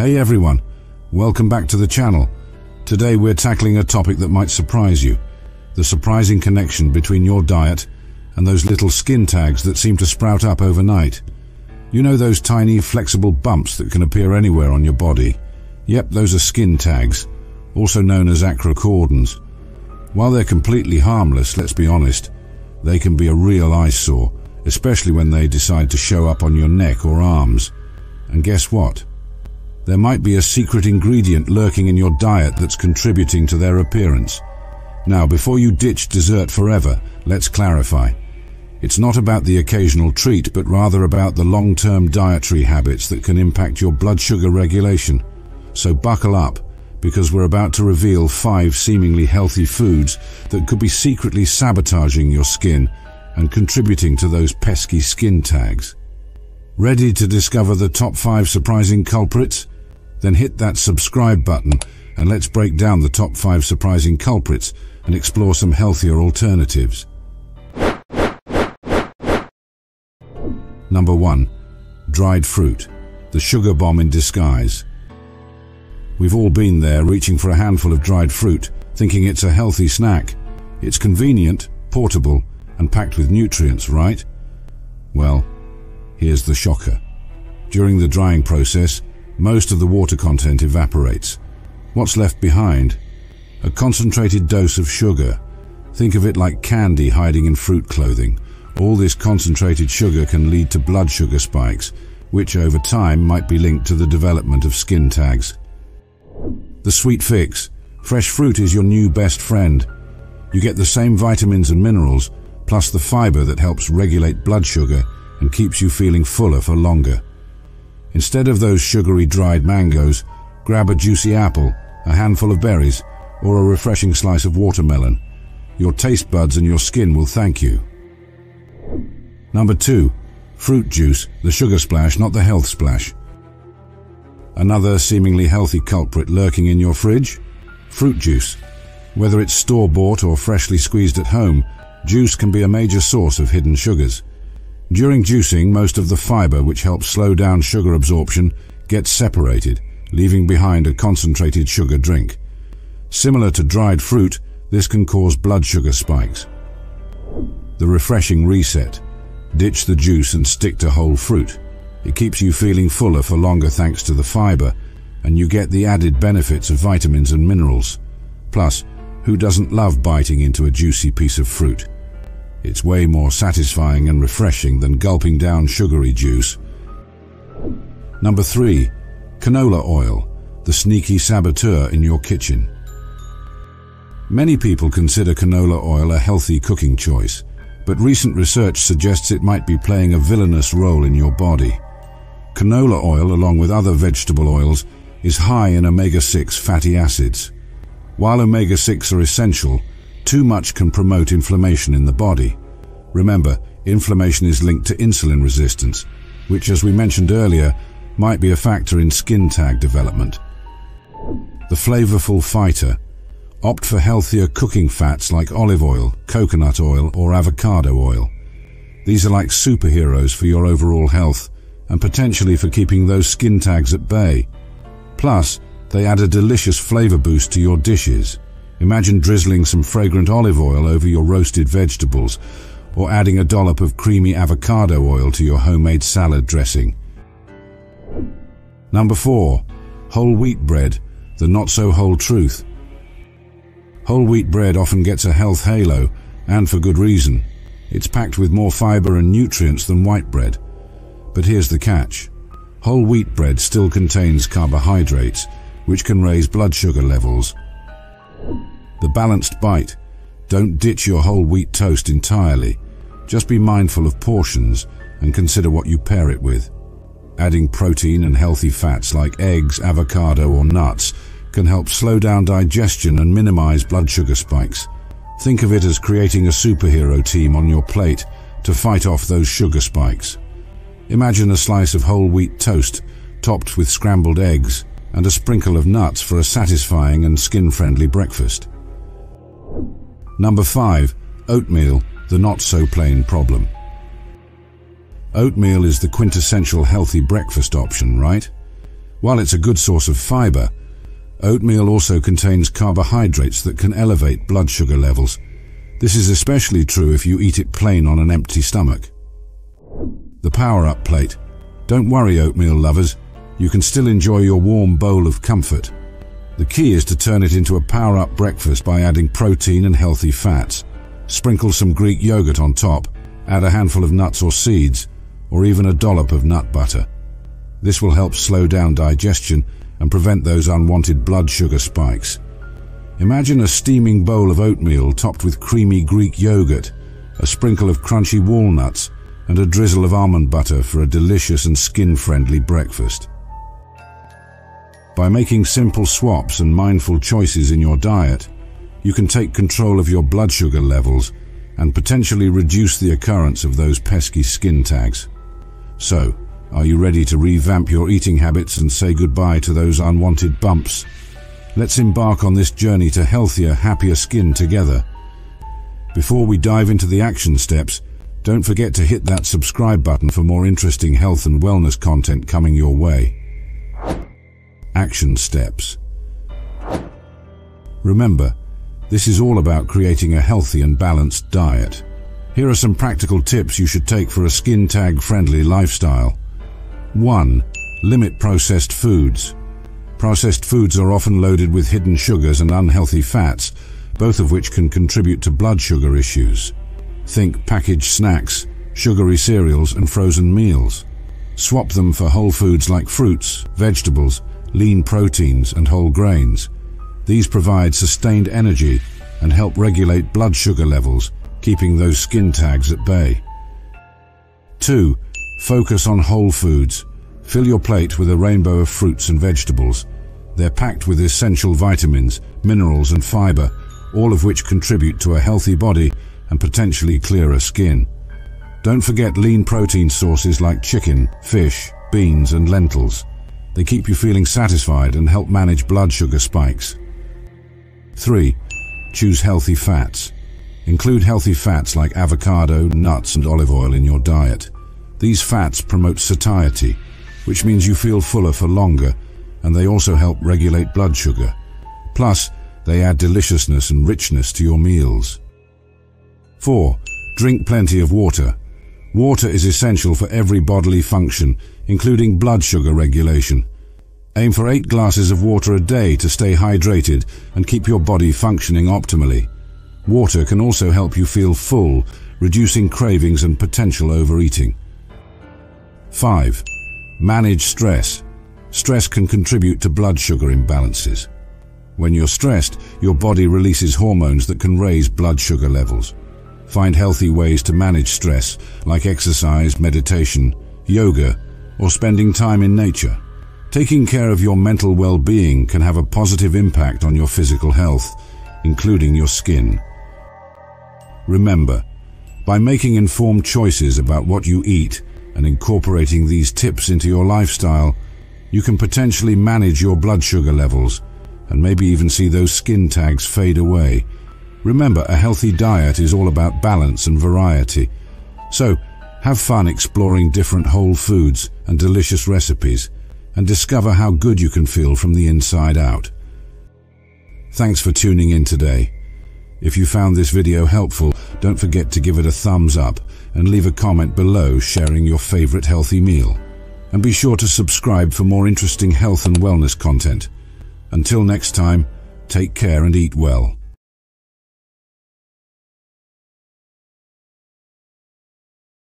Hey everyone, welcome back to the channel. Today we're tackling a topic that might surprise you. The surprising connection between your diet and those little skin tags that seem to sprout up overnight. You know those tiny flexible bumps that can appear anywhere on your body? Yep, those are skin tags, also known as acrochordons. While they're completely harmless, let's be honest, they can be a real eyesore, especially when they decide to show up on your neck or arms. And guess what? There might be a secret ingredient lurking in your diet that's contributing to their appearance. Now, before you ditch dessert forever, let's clarify. It's not about the occasional treat, but rather about the long-term dietary habits that can impact your blood sugar regulation. So buckle up, because we're about to reveal five seemingly healthy foods that could be secretly sabotaging your skin and contributing to those pesky skin tags. Ready to discover the top five surprising culprits? Then hit that subscribe button and let's break down the top five surprising culprits and explore some healthier alternatives. Number 1. Dried fruit. The sugar bomb in disguise. We've all been there reaching for a handful of dried fruit, thinking it's a healthy snack. It's convenient, portable, and packed with nutrients, right? Well, here's the shocker. During the drying process, most of the water content evaporates. What's left behind? A concentrated dose of sugar. Think of it like candy hiding in fruit clothing. All this concentrated sugar can lead to blood sugar spikes, which over time might be linked to the development of skin tags. The sweet fix. Fresh fruit is your new best friend. You get the same vitamins and minerals, plus the fiber that helps regulate blood sugar and keeps you feeling fuller for longer. Instead of those sugary dried mangoes, grab a juicy apple, a handful of berries, or a refreshing slice of watermelon. Your taste buds and your skin will thank you. Number two, fruit juice, the sugar splash, not the health splash. Another seemingly healthy culprit lurking in your fridge? Fruit juice. Whether it's store-bought or freshly squeezed at home, juice can be a major source of hidden sugars. During juicing, most of the fiber which helps slow down sugar absorption gets separated, leaving behind a concentrated sugar drink. Similar to dried fruit, this can cause blood sugar spikes. The refreshing reset. Ditch the juice and stick to whole fruit. It keeps you feeling fuller for longer thanks to the fiber, and you get the added benefits of vitamins and minerals. Plus, who doesn't love biting into a juicy piece of fruit? It's way more satisfying and refreshing than gulping down sugary juice. Number 3. Canola oil, the sneaky saboteur in your kitchen. Many people consider canola oil a healthy cooking choice, but recent research suggests it might be playing a villainous role in your body. Canola oil, along with other vegetable oils, is high in omega-6 fatty acids. While omega-6 are essential, too much can promote inflammation in the body. Remember, inflammation is linked to insulin resistance, which, as we mentioned earlier, might be a factor in skin tag development. The flavorful fighter Opt for healthier cooking fats like olive oil, coconut oil or avocado oil. These are like superheroes for your overall health and potentially for keeping those skin tags at bay. Plus, they add a delicious flavor boost to your dishes. Imagine drizzling some fragrant olive oil over your roasted vegetables or adding a dollop of creamy avocado oil to your homemade salad dressing. Number 4. Whole wheat bread, the not-so-whole truth. Whole wheat bread often gets a health halo, and for good reason. It's packed with more fiber and nutrients than white bread. But here's the catch. Whole wheat bread still contains carbohydrates, which can raise blood sugar levels. The balanced bite. Don't ditch your whole wheat toast entirely. Just be mindful of portions and consider what you pair it with. Adding protein and healthy fats like eggs, avocado or nuts can help slow down digestion and minimize blood sugar spikes. Think of it as creating a superhero team on your plate to fight off those sugar spikes. Imagine a slice of whole wheat toast topped with scrambled eggs and a sprinkle of nuts for a satisfying and skin-friendly breakfast. Number 5. Oatmeal, the not-so-plain problem. Oatmeal is the quintessential healthy breakfast option, right? While it's a good source of fiber, oatmeal also contains carbohydrates that can elevate blood sugar levels. This is especially true if you eat it plain on an empty stomach. The power-up plate. Don't worry, oatmeal lovers. You can still enjoy your warm bowl of comfort. The key is to turn it into a power-up breakfast by adding protein and healthy fats. Sprinkle some Greek yogurt on top, add a handful of nuts or seeds, or even a dollop of nut butter. This will help slow down digestion and prevent those unwanted blood sugar spikes. Imagine a steaming bowl of oatmeal topped with creamy Greek yogurt, a sprinkle of crunchy walnuts, and a drizzle of almond butter for a delicious and skin-friendly breakfast. By making simple swaps and mindful choices in your diet, you can take control of your blood sugar levels and potentially reduce the occurrence of those pesky skin tags. So, are you ready to revamp your eating habits and say goodbye to those unwanted bumps? Let's embark on this journey to healthier, happier skin together. Before we dive into the action steps, don't forget to hit that subscribe button for more interesting health and wellness content coming your way. Action steps. Remember, this is all about creating a healthy and balanced diet. Here are some practical tips you should take for a skin tag friendly lifestyle. 1. Limit processed foods. Processed foods are often loaded with hidden sugars and unhealthy fats, both of which can contribute to blood sugar issues. Think packaged snacks, sugary cereals and frozen meals. Swap them for whole foods like fruits, vegetables, lean proteins and whole grains. These provide sustained energy and help regulate blood sugar levels, keeping those skin tags at bay. 2. Focus on whole foods. Fill your plate with a rainbow of fruits and vegetables. They're packed with essential vitamins, minerals and fiber, all of which contribute to a healthy body and potentially clearer skin. Don't forget lean protein sources like chicken, fish, beans and lentils. They keep you feeling satisfied and help manage blood sugar spikes. 3. Choose healthy fats. Include healthy fats like avocado, nuts and olive oil in your diet. These fats promote satiety, which means you feel fuller for longer, and they also help regulate blood sugar. Plus, they add deliciousness and richness to your meals. 4. Drink plenty of water. Water is essential for every bodily function, including blood sugar regulation. Aim for 8 glasses of water a day to stay hydrated and keep your body functioning optimally. Water can also help you feel full, reducing cravings and potential overeating. 5. Manage stress. Stress can contribute to blood sugar imbalances. When you're stressed, your body releases hormones that can raise blood sugar levels. Find healthy ways to manage stress, like exercise, meditation, yoga, or spending time in nature. Taking care of your mental well-being can have a positive impact on your physical health, including your skin. Remember, by making informed choices about what you eat and incorporating these tips into your lifestyle, you can potentially manage your blood sugar levels and maybe even see those skin tags fade away. Remember, a healthy diet is all about balance and variety. So, have fun exploring different whole foods and delicious recipes and discover how good you can feel from the inside out. Thanks for tuning in today. If you found this video helpful, don't forget to give it a thumbs up and leave a comment below sharing your favorite healthy meal. And be sure to subscribe for more interesting health and wellness content. Until next time, take care and eat well.